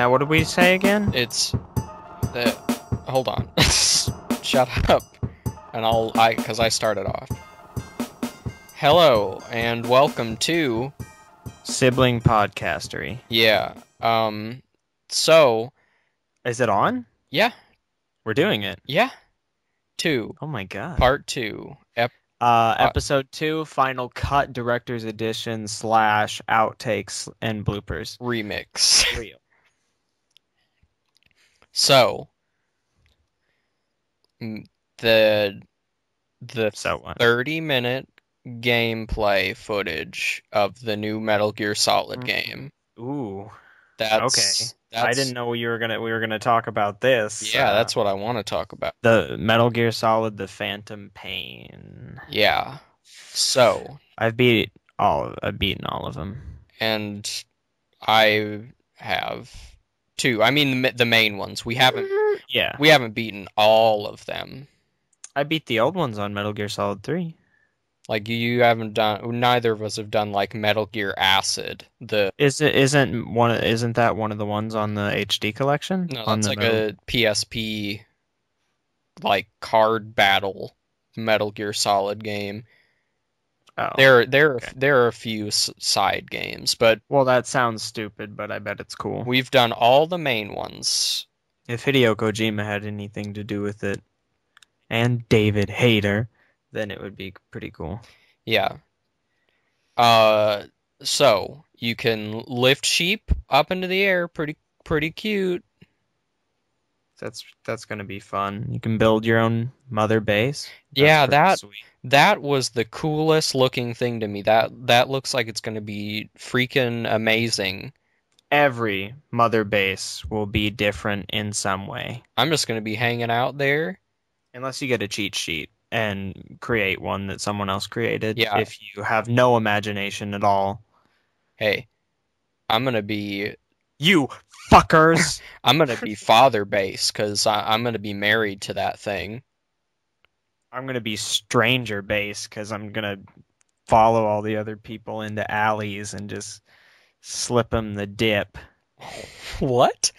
Now, what did we say again? It's the. Hold on. Shut up. And I'll. I. Because I started off. Hello, and welcome to. Sibling podcastery. Yeah. Um. So. Is it on? Yeah. We're doing it. Yeah. Two. Oh my god. Part two. Ep- uh, episode two, final cut, director's edition slash outtakes and bloopers. remix. Real. So. mm, The. The So what? 30 minute gameplay footage of the new Metal Gear Solid Mhm. game. Ooh, That's I that's- didn't know you were gonna we were gonna talk about this. Yeah, Uh, that's what I want to talk about. the Metal Gear Solid: The Phantom Pain. Yeah. So, I've beat all. I've beaten all of them. and I have two. I mean, the, the main ones. We haven't mm-hmm. Yeah, we haven't beaten all of them. I beat the old ones on Metal Gear Solid Three. Like you, you haven't done. Neither of us have done like Metal Gear Acid. The Is it isn't one? Isn't that one of the ones on the HD collection? no, on that's the like Metal- a PSP like card battle Metal Gear Solid game. Oh. There, there, okay. there are a few side games, but Well, that sounds stupid, but I bet it's cool. we've done all the main ones. If Hideo Kojima had anything to do with it, and David Hayter, then it would be pretty cool. Yeah. Uh, so you can lift sheep up into the air. Pretty, pretty cute. That's that's gonna be fun. You can build your own mother base. That's Yeah, that sweet. that was the coolest looking thing to me. That that looks like it's gonna be freaking amazing. every mother base will be different in some way, I'm just gonna be hanging out there. unless you get a cheat sheet and create one that someone else created. Yeah. If you have no imagination at all, Hey, I'm gonna be you fuckers. I'm gonna be father base because I'm gonna be married to that thing. I'm gonna be stranger base because I'm gonna follow all the other people into alleys and just slip them the dip. What?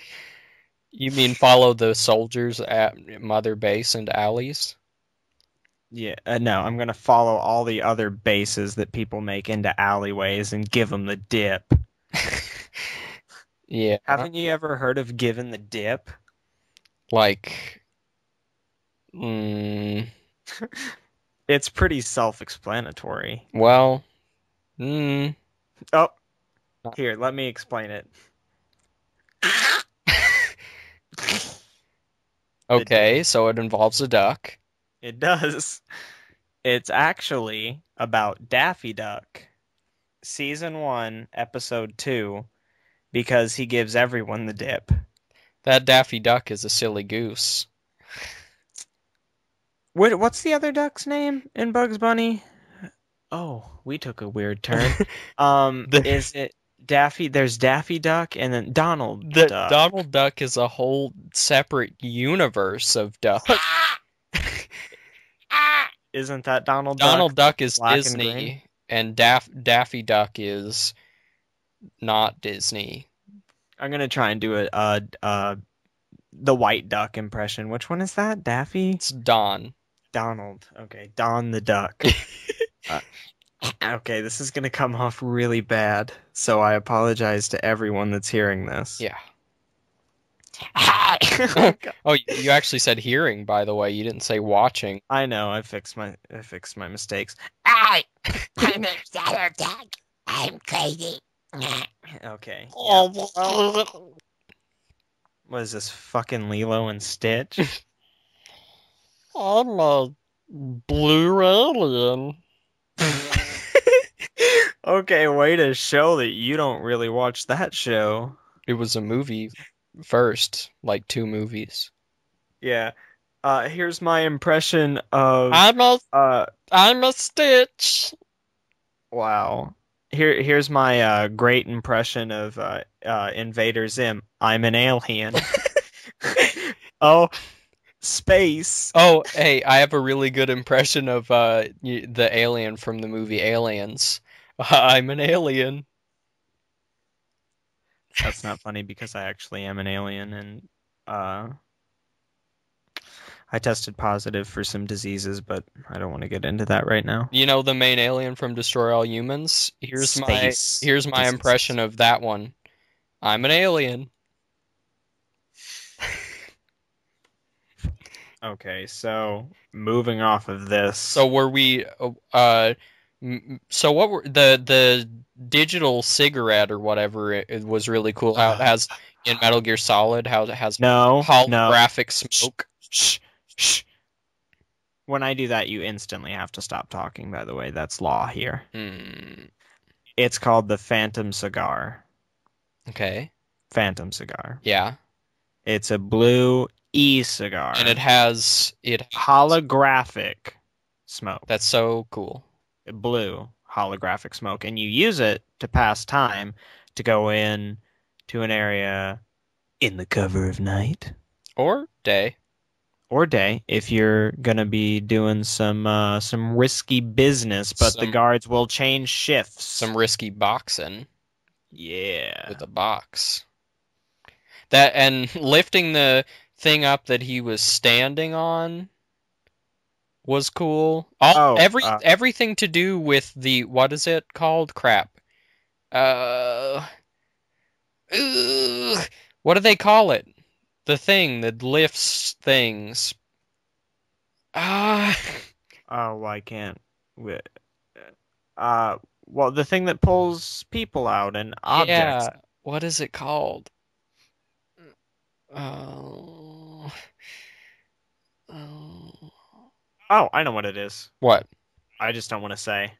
You mean follow the soldiers at Mother Base and alleys? Yeah, uh, no, I'm gonna follow all the other bases that people make into alleyways and give them the dip. Yeah. Haven't you ever heard of giving the dip? Like, mm, It's pretty self-explanatory. well, mm, Oh, here, let me explain it. okay, so it involves a duck. It does. It's actually about Daffy Duck, season one, episode two, because he gives everyone the dip. That Daffy Duck is a silly goose. What? What's the other duck's name in Bugs Bunny? Oh, we took a weird turn. um, The- is it Daffy? There's Daffy Duck and then Donald The Duck. Donald Duck is a whole separate universe of duck. Isn't that Donald? Donald Duck? Duck is black Disney, green? and Daff Daffy Duck is not Disney. I'm gonna try and do a uh uh the white duck impression. Which one is that? Daffy? It's Don. Donald. Okay, Don the duck. Uh, okay, this is gonna come off really bad, so I apologize to everyone that's hearing this. Yeah. I Oh, you you actually said hearing, by the way. You didn't say watching. I know. I fixed my I fixed my mistakes. I, I'm a shadow dog. I'm crazy. Okay. Oh, What is this fucking Lilo and Stitch? I'm a blue alien. okay, way to show that you don't really watch that show. It was a movie first, like two movies. Yeah. Uh, here's my impression of I'm a uh. I'm a Stitch. Wow. Here, here's my uh, great impression of uh, uh, Invader Zim. I'm an alien. oh, space. Oh, hey, I have a really good impression of uh the alien from the movie Aliens. I'm an alien. That's not funny because I actually am an alien and uh I tested positive for some diseases, but I don't want to get into that right now. You know the main alien from Destroy All Humans? Here's Space my here's my diseases. impression of that one. I'm an alien. Okay, so moving off of this. So were we uh, so what were the the digital cigarette or whatever it, was really cool how it has in Metal Gear Solid how it has no, no. holographic smoke. Shh, shh. When I do that, you instantly have to stop talking. By the way, that's law here. Hmm. It's called the Phantom Cigar. Okay. Phantom Cigar. Yeah. It's a blue e-cigar. And it has it holographic smoke. that's so cool. blue holographic smoke, and you use it to pass time to go in to an area in the cover of night Or day. Or day if you're gonna be doing some uh, some risky business, but the guards will change shifts. Some risky boxing. yeah. with a box. That and lifting the thing up that he was standing on was cool. All Oh, every uh, everything to do with the what is it called? Crap. Uh, ugh, what do they call it? The thing that lifts things. Ah, Oh, I can't. Uh, well, the thing that pulls people out and objects. yeah. What is it called? Oh. Oh. Oh, I know what it is. What? I just don't want to say.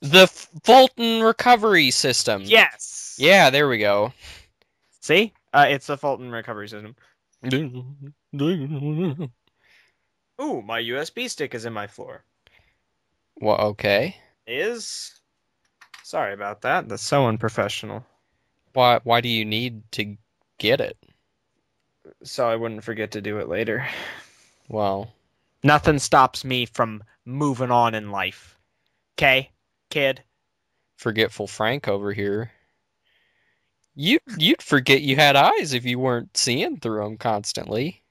The Fulton recovery system. Yes. Yeah, there we go. See, uh, it's the fault Fulton recovery system. Ooh, my USB stick is in my floor. Well, okay. Is sorry about that. That's so unprofessional. Why why do you need to get it? So I wouldn't forget to do it later. Well, Nothing stops me from moving on in life. Okay, kid. forgetful Frank over here. You you'd forget you had eyes if you weren't seeing through them constantly.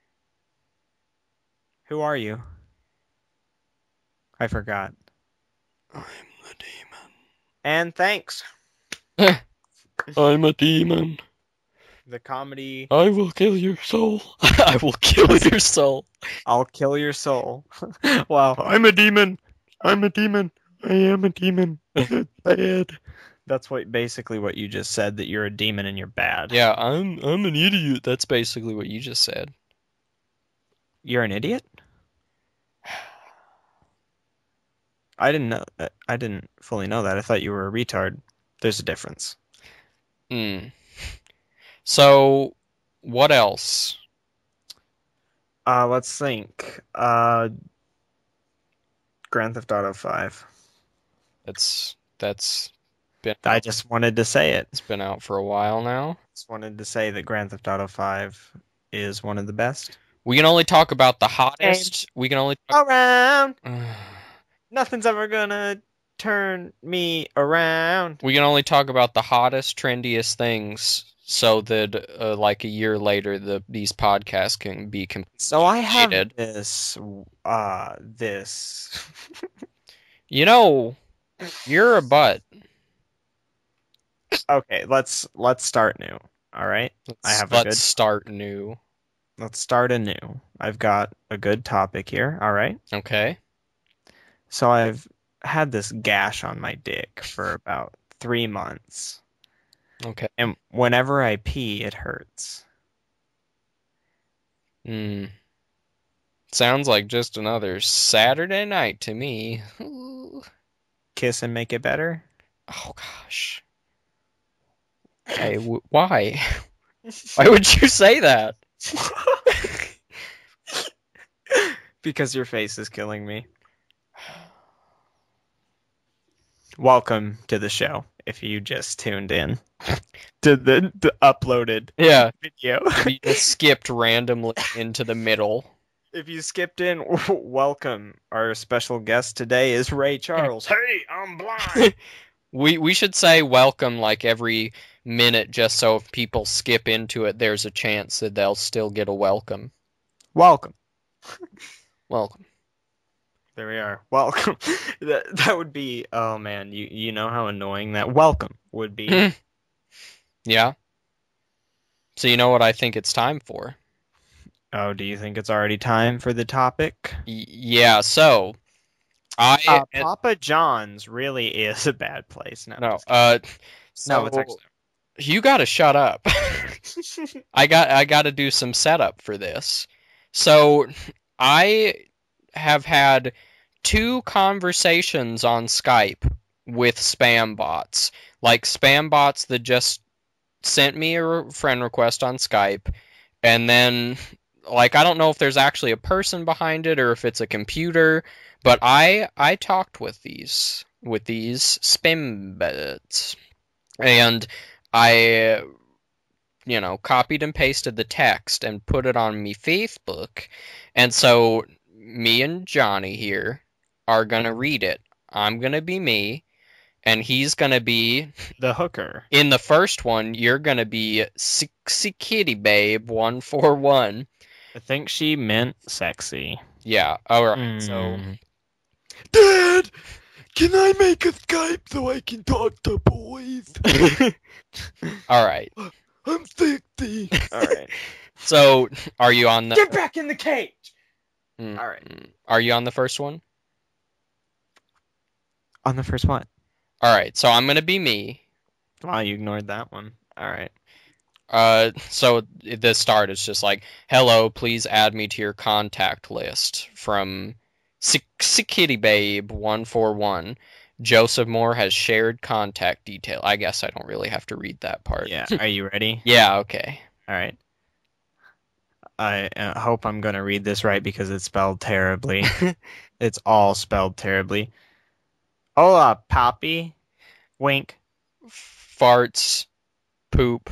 Who are you? I forgot. I'm the demon. And thanks. I'm a demon. The comedy. I will kill your soul. I will kill your soul. I'll kill your soul. wow. I'm a demon. I'm a demon. I am a demon. Bad. That's what basically what you just said that you're a demon and you're bad. Yeah, I'm I'm an idiot. That's basically what you just said. You're an idiot? I didn't know. I didn't fully know that. I thought you were a retard. There's a difference. Hmm. So, what else? Uh, let's think. Uh, Grand Theft Auto 5. That's that's been I just wanted to say it. it's been out for a while now. Just wanted to say that Grand Theft Auto 5 is one of the best. We can only talk about the hottest. We can only talk. Around. Nothing's ever gonna turn me around. we can only talk about the hottest, trendiest things, so that uh, like a year later, the these podcasts can be completed. So I have this. Uh, this. You know, you're a butt. Okay, let's let's start new. All right, I have a Let's good- start new. let's start anew. I've got a good topic here. All right. Okay. So I've had this gash on my dick for about three months, Okay. and whenever I pee, it hurts. Hmm. Sounds like just another Saturday night to me. Ooh. Kiss and make it better. Oh gosh. Hey, w- why? Why would you say that? because your face is killing me. Welcome to the show. If you just tuned in to the, the uploaded Yeah, video, you just skipped randomly into the middle. if you skipped in, welcome. Our special guest today is Ray Charles. hey, I'm blind. We we should say welcome like every minute, just so if people skip into it, there's a chance that they'll still get a welcome. Welcome. Welcome. There we are. Welcome. that that would be. Oh man, you you know how annoying that welcome would be. Yeah. So you know what I think it's time for? oh, do you think it's already time for the topic? Y- yeah. So I Uh, Papa John's really is a bad place. No, no uh no, so it's actually. you got to shut up. I got I got to do some setup for this. So I have had two conversations on Skype with spam bots, like spam bots that just sent me a friend request on Skype, and then like I don't know if there's actually a person behind it or if it's a computer, but I I talked with these with these spam bots, and I you know, copied and pasted the text and put it on me Facebook. And so me and Johnny here are going to read it. I'm going to be me and he's going to be the hooker. in the first one you're going to be Sexy Kitty Babe 141. I think she meant sexy. Yeah. All right. So Mm. Dad, can I make a Skype so I can talk to boys? all right. I'm 60. All right. So are you on the Get back in the cage. Mm, All right. Are you on the first one? On the first one. All right. So I'm going to be me. Wow, you ignored that one. All right. Uh, so the start is just like, "Hello, please add me to your contact list from Kitty Babe one four one. Joseph Moore has shared contact detail." I guess I don't really have to read that part. Yeah. Are you ready? Yeah. Okay. All right. I uh, hope I'm going to read this right because it's spelled terribly. it's all spelled terribly. Hola, Poppy. Wink. Farts, poop,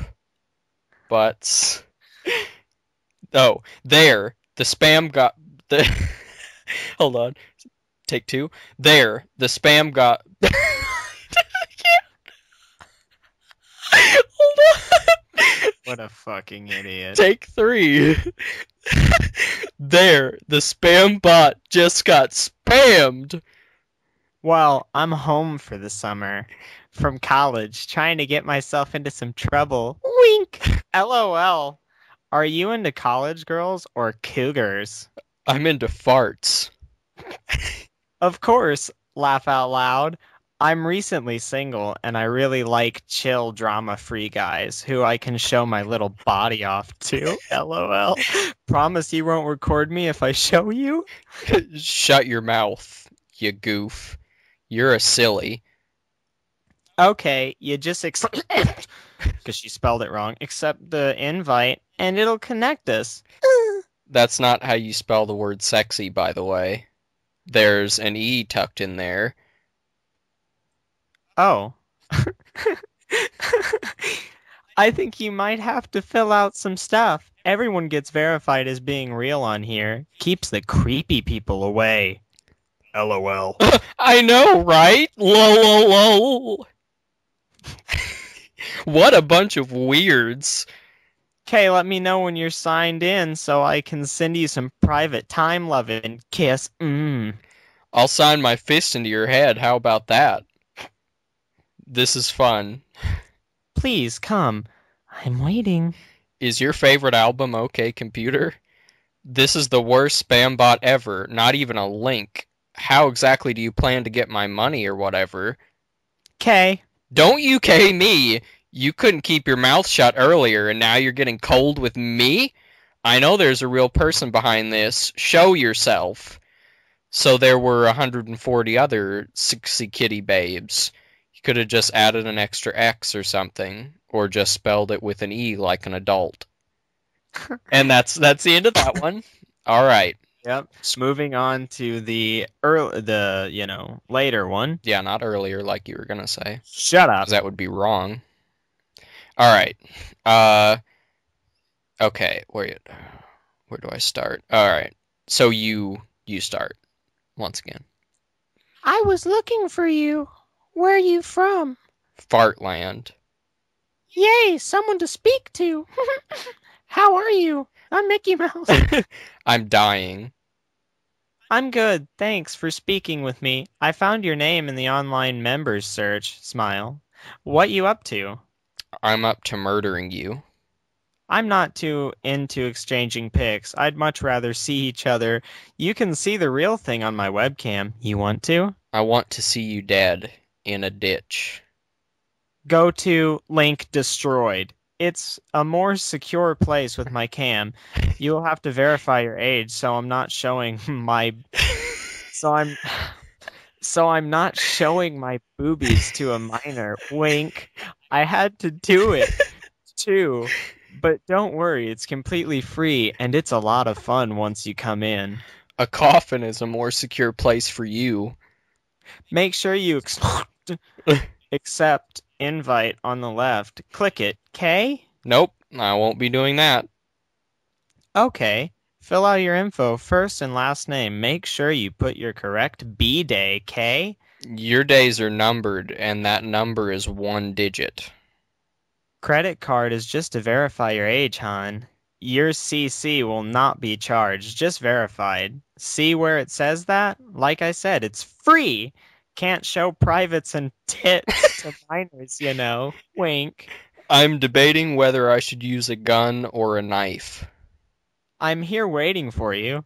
butts. Oh, there. The spam got the. Hold on. Take two. There. The spam got. Hold on. What a fucking idiot. Take three. there. The spam bot just got spammed. Well, I'm home for the summer from college, trying to get myself into some trouble. Wink. LOL. Are you into college girls or cougars? I'm into farts. Of course, laugh out loud. I'm recently single and I really like chill drama free guys who I can show my little body off to. LOL. Promise you won't record me if I show you? Shut your mouth, you goof. You're a silly. Okay, you just accept because she spelled it wrong. Accept the invite and it'll connect us. That's not how you spell the word sexy, by the way. There's an E tucked in there. Oh. I think you might have to fill out some stuff. Everyone gets verified as being real on here. Keeps the creepy people away. LOL. I know, right? Lol, lol, lol. what a bunch of weirds. Okay, let me know when you're signed in so I can send you some private time loving kiss. Mmm. I'll sign my fist into your head. How about that? This is fun. Please come. I'm waiting. Is your favorite album OK Computer? This is the worst spam bot ever. Not even a link. How exactly do you plan to get my money or whatever? K. Don't you K me. You couldn't keep your mouth shut earlier and now you're getting cold with me? I know there's a real person behind this. Show yourself. So there were 140 other sexy kitty babes. You could have just added an extra X or something, or just spelled it with an E like an adult. and that's that's the end of that one. All right. Yep. Moving on to the early, the you know later one. Yeah, not earlier like you were gonna say. Shut up. that would be wrong. All right. Uh okay, where where do I start? All right. So you you start once again. I was looking for you. Where are you from? Fartland. Yay, someone to speak to. How are you? I'm Mickey Mouse. I'm dying. I'm good. Thanks for speaking with me. I found your name in the online members search. Smile. What you up to? I'm up to murdering you. I'm not too into exchanging pics. I'd much rather see each other. You can see the real thing on my webcam. You want to? I want to see you dead in a ditch. Go to link destroyed. It's a more secure place with my cam. You'll have to verify your age, so I'm not showing my so I'm so I'm not showing my boobies to a minor. Wink. I had to do it too. But don't worry, it's completely free and it's a lot of fun once you come in. A coffin is a more secure place for you. Make sure you ex- accept invite on the left. Click it. K? Nope, I won't be doing that. Okay. Fill out your info, first and last name. Make sure you put your correct B day, K. Your days are numbered, and that number is one digit. Credit card is just to verify your age, hon. Your CC will not be charged, just verified. See where it says that? Like I said, it's free. Can't show privates and tits to minors, you know. Wink. I'm debating whether I should use a gun or a knife. I'm here waiting for you.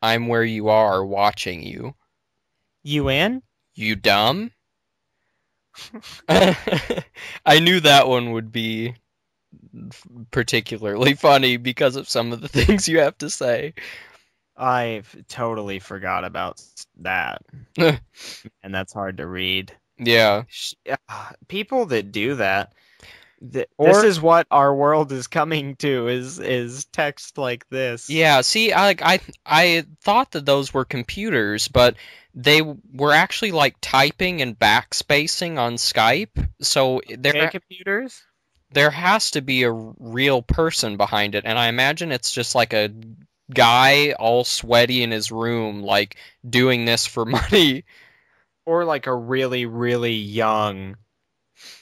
I'm where you are, watching you. You in? You dumb? I knew that one would be particularly funny because of some of the things you have to say. I totally forgot about that. and that's hard to read. Yeah. Ah, People that do that, th- Or- this is what our world is coming to is is text like this. Yeah, see, I I I thought that those were computers, but they were actually like typing and backspacing on Skype. So there Okay, computers? there has to be a real person behind it, and I imagine it's just like a guy all sweaty in his room, like doing this for money. Or like a really, really young,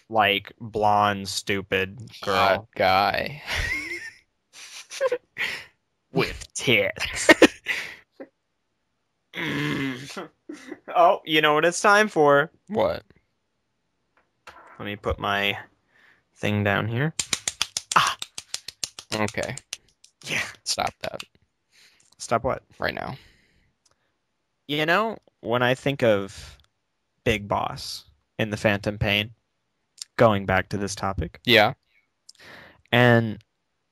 like blonde, stupid girl Hot guy. with tits. oh, you know what it's time for? What? Let me put my thing down here. Ah. Okay, Yeah. stop that Stop what? right now. You know, when I think of Big Boss in the Phantom Pain, going back to this topic, Yeah. and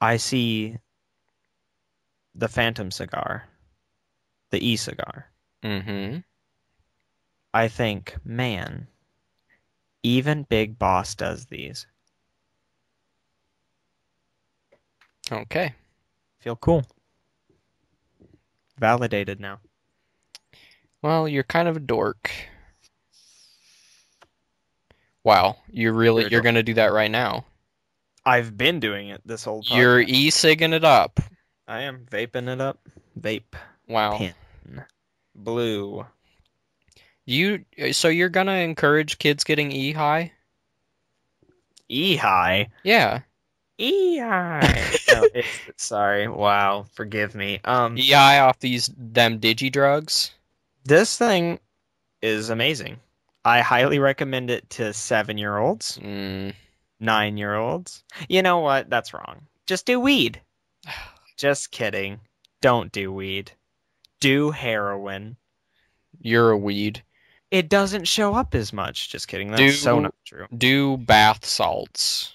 I see the Phantom cigar, the e cigar, Mm-hmm. I think, man, even Big Boss does these. Okay. Feel cool. Validated now. Well, you're kind of a dork. Wow, you're really You're you're gonna do that right now. I've been doing it this whole time. You're e-cigging it up. I am vaping it up. Vape. Wow. Pin. Blue. You so you're gonna encourage kids getting e high? E high. Yeah. E high. no, it's, sorry. Wow. Forgive me. Um, E high off these them digi drugs. this thing is amazing. I highly recommend it to seven year olds, Mm, nine year olds. You know what? That's wrong. Just do weed. Just kidding. Don't do weed. Do heroin. you're a weed. It doesn't show up as much. Just kidding. That's Do- so not true. Do bath salts.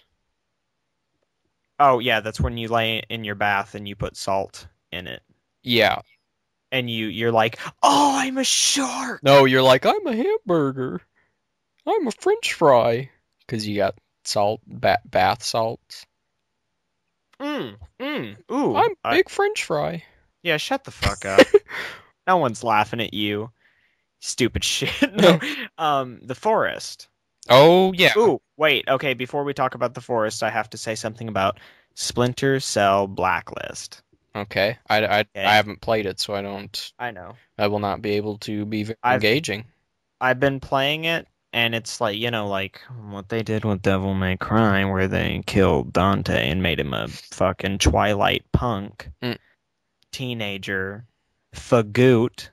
Oh yeah, that's when you lay in your bath and you put salt in it, Yeah. And you you're like, oh, I'm a shark. No, you're like I'm a hamburger. I'm a French fry because you got salt ba- bath salts. Mm, mm, ooh. I'm big French fry. yeah, shut the fuck up. no one's laughing at you. Stupid shit. no. Um, the forest. Oh yeah. Ooh, wait. Okay, before we talk about the forest, I have to say something about Splinter Cell Blacklist. Okay. I, I, Okay. I haven't played it, so I don't. I know. I will not be able to be very I've- engaging. I've been playing it and it's like you know like what they did with Devil May Cry, where they killed Dante and made him a fucking Twilight punk Mm. teenager, fagoot,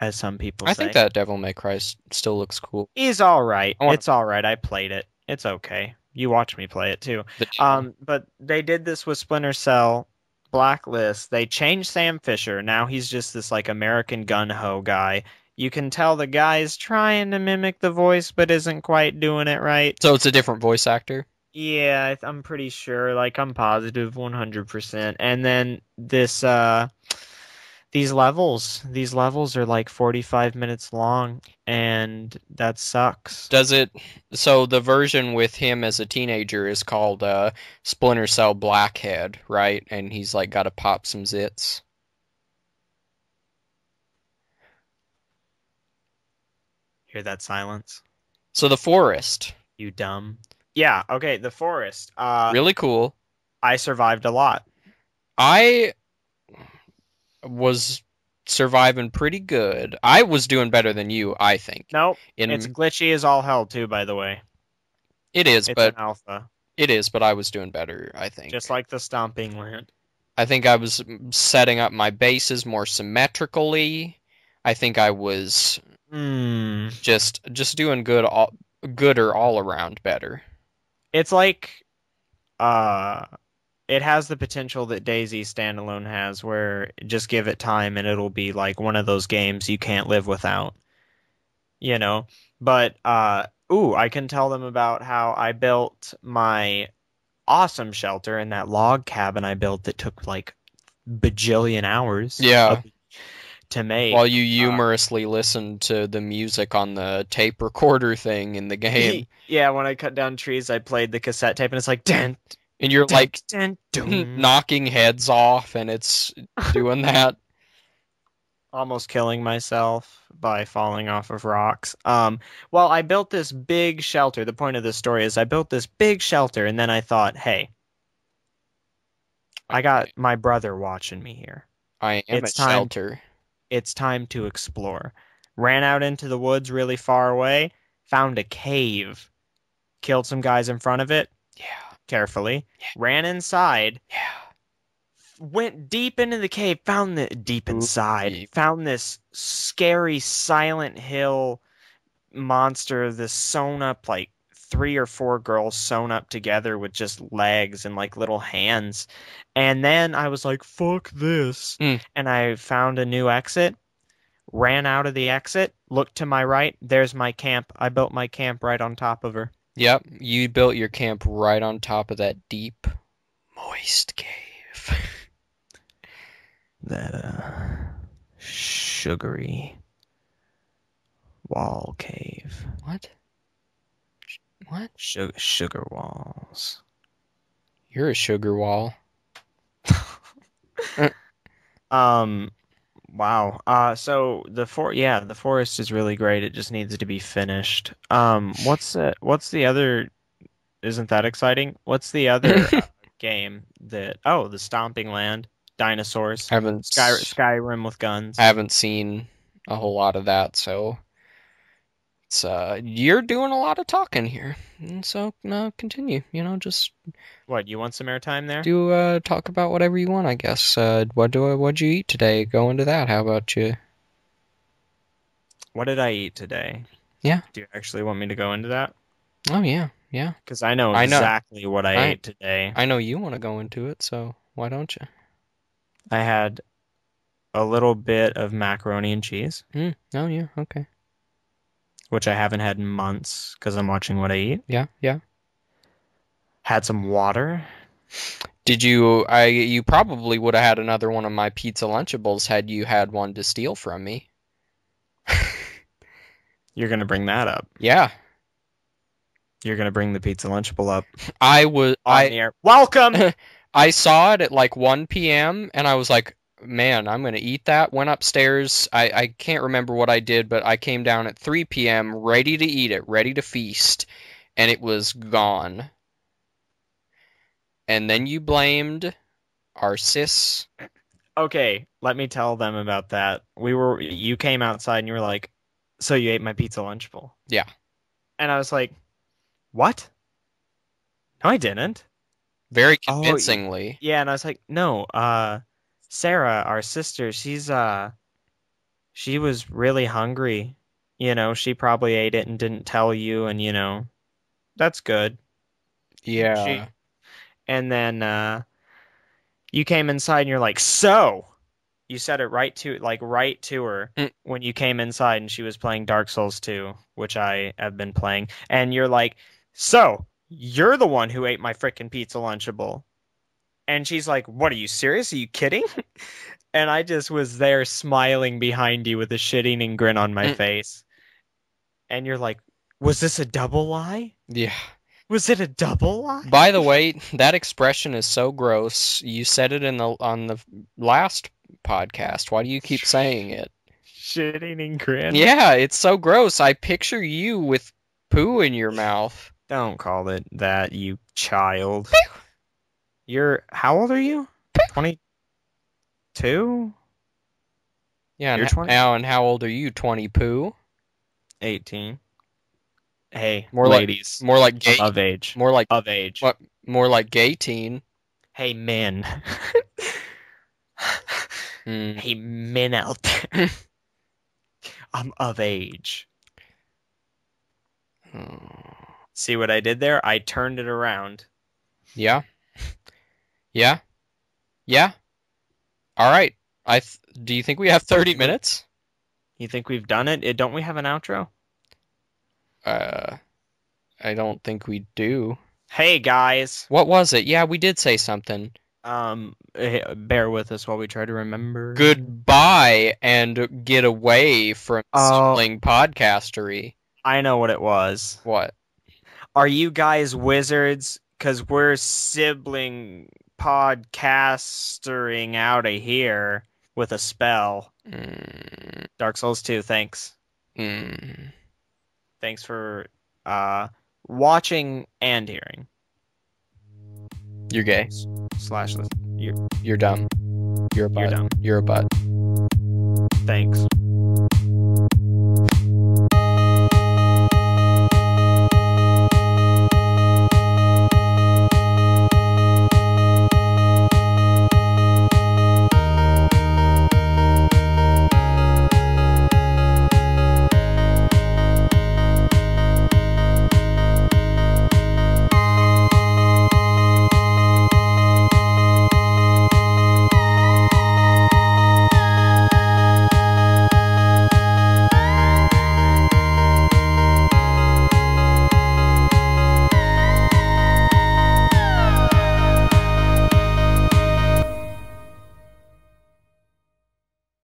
as some people I say. think that Devil May Cry still looks cool. He's all right. Wanna- It's all right. I played it. It's okay. You watch me play it too. Um, but they did this with Splinter Cell, Blacklist. They changed Sam Fisher. Now he's just this like American gun ho guy. You can tell the guy's trying to mimic the voice, but isn't quite doing it right. so it's a different voice actor. Yeah, I'm pretty sure. Like I'm positive, 100%. And then this, uh, these levels, these levels are like 45 minutes long, and that sucks. Does it? So the version with him as a teenager is called uh, Splinter Cell Blackhead, right? And he's like got to pop some zits. Hear that silence? So the forest, You dumb. Yeah, okay, the forest. Uh really cool. I survived a lot. I was surviving pretty good. I was doing better than you, I think. Nope. In it's glitchy as all hell too, by the way. it is, It's but an alpha. it is, but I was doing better, I think. Just like the stomping land. I think I was setting up my bases more symmetrically. I think I was Hmm. just just doing good all gooder all around better. It's like uh it has the potential that DayZ standalone has where just give it time and it'll be like one of those games you can't live without. You know? But uh ooh, I can tell them about how I built my awesome shelter in that log cabin I built that took like bajillion hours Yeah. to make. While you humorously listened to the music on the tape recorder thing in the game. yeah, when I cut down trees, I played the cassette tape, and it's like, dun, And you're like dun, dun, knocking heads off and it's doing that. almost killing myself by falling off of rocks. Um, well, I built this big shelter. The point of this story is I built this big shelter, and then I thought, hey, I got my brother watching me here. I am It's a time. shelter. It's time to explore. Ran out into the woods really far away, found a cave, killed some guys in front of it Yeah. carefully, ran inside, Yeah. went deep into the cave, found the deep inside, found this scary Silent Hill monster, this sewn up like three or four girls sewn up together with just legs and like little hands. And then I was like, fuck this. Mm. And I found a new exit, ran out of the exit, looked to my right, there's my camp. I built my camp right on top of her. Yep. You built your camp right on top of that deep, moist cave. that uh sugary wall cave what? What? sugar, sugar walls You're a sugar wall. um wow. Uh so the for yeah the forest is really great. It just needs to be finished. Um what's the what's the other isn't that exciting? What's the other uh, game that oh the stomping land dinosaurs I haven't Sky, skyrim with guns. I haven't seen a whole lot of that, so it's uh you're doing a lot of talking here. And so no, continue. You know, just what you want some airtime there do uh talk about whatever you want, I guess. Uh what do I what'd you eat today? Go into that. How about you? what did i eat today Yeah. do you actually want me to go into that Oh yeah, yeah. Because I know I know. exactly what I, I- ate today. I know you want to go into it, so why don't you? I had a little bit of macaroni and cheese, Hmm. Oh yeah, okay. Which I haven't had in months because I'm watching what I eat. Yeah, yeah. Had some water. Did you I you probably would have had another one of my pizza lunchables had you had one to steal from me. You're gonna bring that up. Yeah. You're gonna bring the pizza lunchable up I was on I the air. Welcome. I saw it at like 1 p.m. and I was like, man, I'm going to eat that. Went upstairs. I, I can't remember what I did, but I came down at 3 p.m. ready to eat it, ready to feast, and it was gone. And then you blamed our sis. okay, let me tell them about that. We were. You came outside and you were like, So you ate my pizza lunchable. Yeah. And I was like, What? No, I didn't. Very Oh, convincingly. Yeah, and I was like, No, uh Sarah, our sister, she's uh she was really hungry. You know, she probably ate it and didn't tell you and you know, that's good. yeah. She, and then uh, you came inside and you're like, so. You said it right to like right to her Mm. when you came inside and she was playing Dark Souls 2, which I have been playing, and you're like, "So, you're the one who ate my freaking pizza lunchable." And she's like, "What are you serious? Are you kidding?" and I just was there smiling behind you with a shit-eating grin on my Mm. face. And you're like, "Was this a double lie? yeah. Was it a double lie?" By the way, that expression is so gross. You said it in the on the last podcast. Why do you keep saying it? shit-eating grin. Yeah, it's so gross. I picture you with poo in your mouth. Don't call it that, you child. You're how old are you? Twenty-two, Yeah, You're 20? now and how old are you? Twenty poo? eighteen. Hey, More like- ladies, More like gay. of age, More like of age. what? More like gay teen. Hey, men. Hmm. hey, men out there. I'm of age. Hmm. See what I did there? I turned it around. Yeah. Yeah. Yeah. All right. I th- do you think we have 30 minutes? You think we've done it? Eh, Don't we have an outro? Uh I don't think we do. Hey guys, What was it? Yeah, we did say something. um, eh, bear with us while we try to remember. Goodbye and get away from Oh. sibling podcastery. I know what it was. What? Are you guys wizards? Because we're sibling podcastering out of here with a spell. Mm, Dark Souls 2, thanks. mm. Thanks for uh, watching and hearing. You're gay. Slash list. You're, You're dumb. You're a butt. you're dumb. You're a butt. Thanks.